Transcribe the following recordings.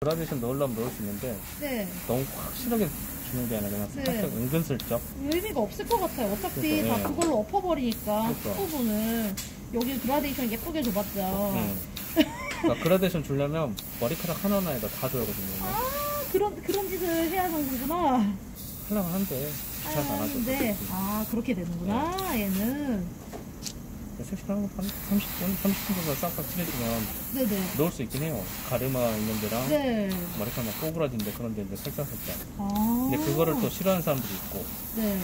그라데이션 넣으려면 넣을 수 있는데 네. 너무 확실하게 주는 게 아니라 그냥 네. 살짝 은근슬쩍 의미가 없을 것 같아요. 어차피 그러니까, 다 예. 그걸로 엎어버리니까 그러니까. 부분을 여기 그라데이션 예쁘게 줘봤자 응. 그러니까 그라데이션 주려면 머리카락 하나하나에다 다 줘야 거든요 아 그런 그런 짓을 해야 하는구나. 하려면 한데 귀찮아서 안 하죠 네. 아 그렇게 되는구나 얘는. 섹시한 거 30분? 30분 정도 싹싹 칠해주면 네네. 넣을 수 있긴 해요 가르마 있는 데랑 네. 머리카락 막 꼬부라진데 그런 데 이제 살짝살짝 아. 근데 그거를 또 싫어하는 사람들이 있고 네.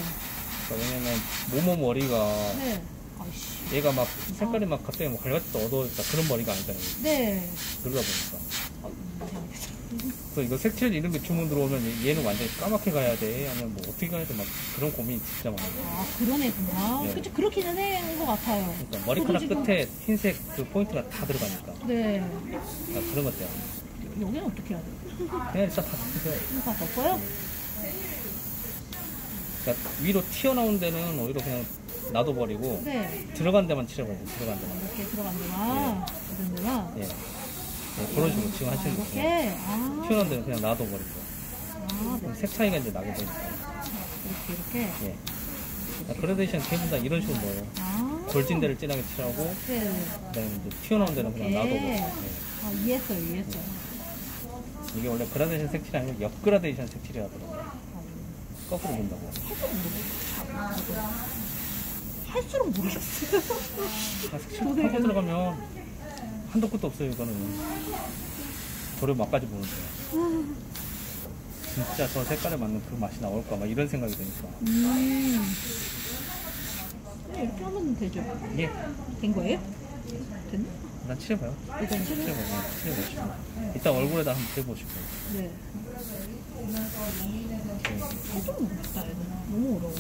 그러니까 왜냐면 모모 머리가 네. 아이씨. 얘가 막 색깔이 막 갑자기 뭐 갈같이 어두워졌다 그런 머리가 아니잖아요 네. 그러다 보니까. 그래서 이거 색칠 이런 게 주문 들어오면 얘- 얘는 완전히 까맣게 가야 돼 아니면 뭐 어떻게 가야 돼 막 그런 고민이 진짜 많아요 아 그런 애구나. 네. 그쵸 그렇기는 한것 같아요. 그러니까 머리카락 지금- 끝에 흰색 그 포인트가 다 들어가니까 네. 그러니까 그런 것 때문에 여기는 어떻게 해야 돼? 그냥 일단 다 덮으세요 다 덮어요? 그러니까 위로 튀어나온 데는 오히려 그냥 놔둬버리고 네. 들어간 데만 칠해버리고 들어간 데만 이렇게 들어간 이런 데나 예. 예, 그런 식으로 지금 하시는 거예요. 이렇게? 아, 튀어나온 데는 그냥 놔둬버리고. 아 네. 색 차이가 이제 나게 되니까. 이렇게 이렇게? 예. 그라데이션 대부분 다 이런 식으로 넣어요 아. 돌진 데를 진하게 칠하고 네. 그다음에 이제 튀어나온 데는 그냥. 놔둬버리고. 예. 아 이해했어요 이해했어요. 이게 원래 그라데이션 색칠이 아니고 옆 그라데이션 색칠이라 하더라고요. 거꾸로 본다고 할수록 모르겠어요. 하고 들어가면 한도 끝도 없어요 이거는. 도료 막까지 보는데. 진짜 저 색깔에 맞는 그 맛이 나올까 막 이런 생각이 드니까. 음. 네, 이렇게 하면 되죠. 예. 된 거예요? 됐나? 일단 칠해봐요. 이건 칠해 칠해봐요. 칠해보시고. 이따 얼굴에다 한번 대보시고. 네. 이렇게. 좀 모르겠다 얘는. 너무 어려워